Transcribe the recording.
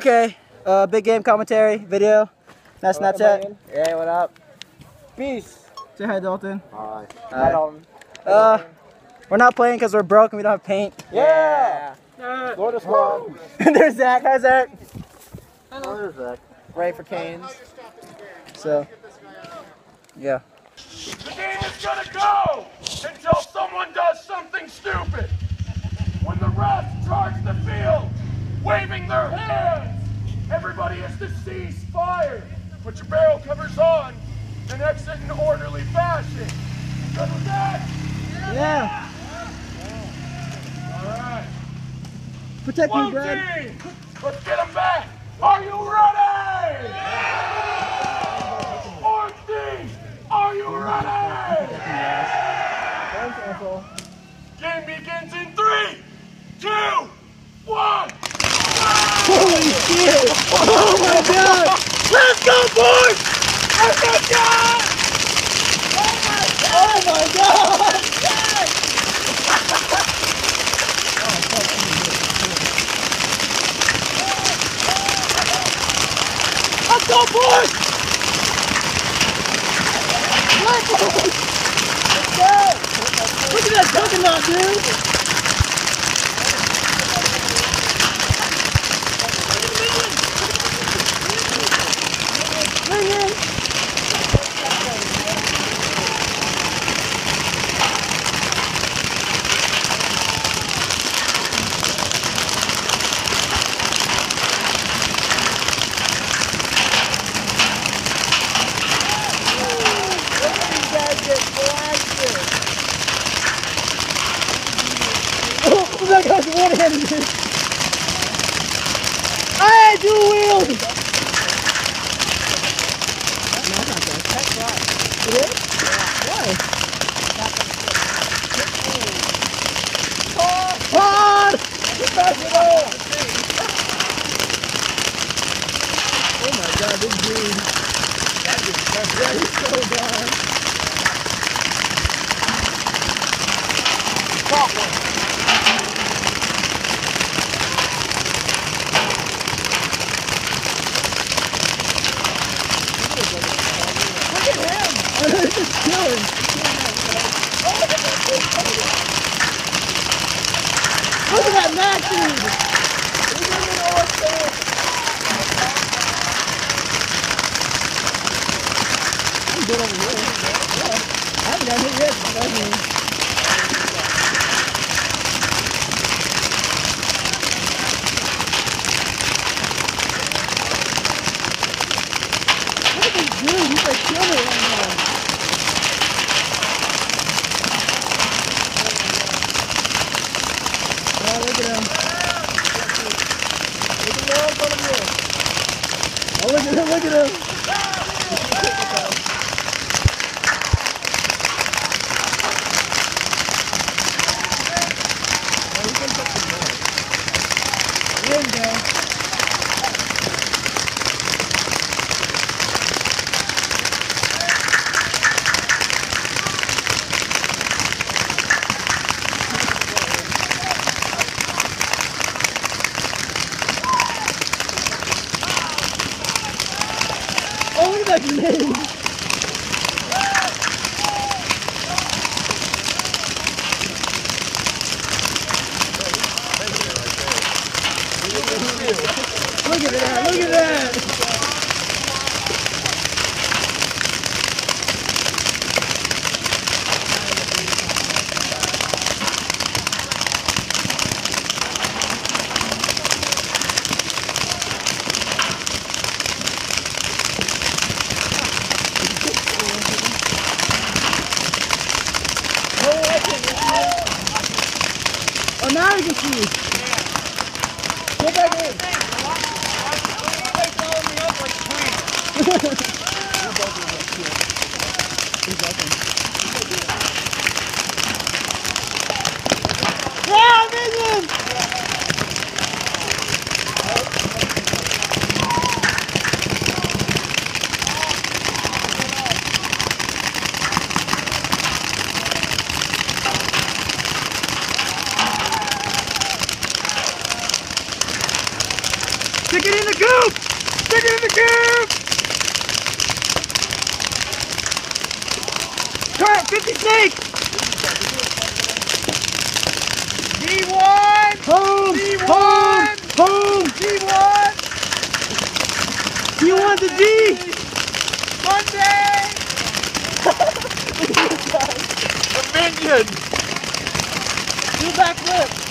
Okay, uh, big game commentary video. That's Snapchat. Hey, what up? Peace. Say hi, Dalton. Hi. Hi. Dalton. Uh, we're not playing because we're broke and we don't have paint. Yeah. Florida squad. There's Zach. Hi, Zach. Oh, there's Zach. Ready for Canes. So, yeah. The game is gonna go until someone does something stupid. When the refs charge the field, waving their hands, everybody has to cease fire. Put your barrel covers on and exit in orderly fashion. Good with that? Yeah. All right. Protect me, Brad. team, let's get them back. Are you ready? Orange team, are you ready? Game begins in three, two, one. Holy shit! Oh my god! Let's go, boys! Let's go, guys! Oh my god! Oh my god! Let's go, boys! Look at that coconut, dude! Bring in. Oh, that guy's one-handed, dude. Hey! It is? Why? Pod! Oh my god, this dude. That dude, That is so bad. I know, this is killing. Look at that Mac! I'm good over here. Yeah. I haven't done it yet, but I mean. Look at this dude, he's like killing it right now. Oh, look at him. Look at him, look at him. Oh, look at him, look at him. Grenade! Look at that! Look at that! Oh, now we can see. Get back in. In the coop! Stick it in the coop! Turn 50 snake! D1! Home! D1! Home! Home! D1! You want the D? Monday! The minion! Do backflip!